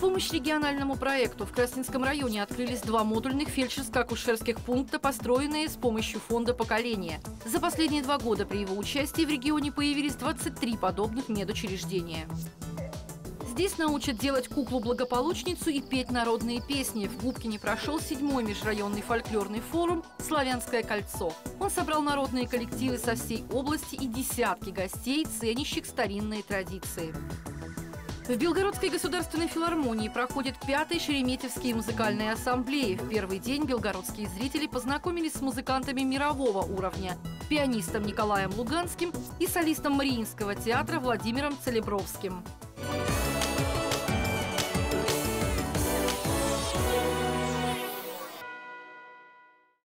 помощь региональному проекту в Красненском районе открылись два модульных фельдшерско-акушерских пункта, построенные с помощью фонда поколения. За последние два года при его участии в регионе появились 23 подобных медучреждения. Здесь научат делать куклу-благополучницу и петь народные песни. В Губкине прошел седьмой межрайонный фольклорный форум «Славянское кольцо». Он собрал народные коллективы со всей области и десятки гостей, ценящих старинные традиции. В Белгородской государственной филармонии проходит пятый Шереметьевские музыкальные ассамблеи. В первый день белгородские зрители познакомились с музыкантами мирового уровня, пианистом Николаем Луганским и солистом Мариинского театра Владимиром Целебровским.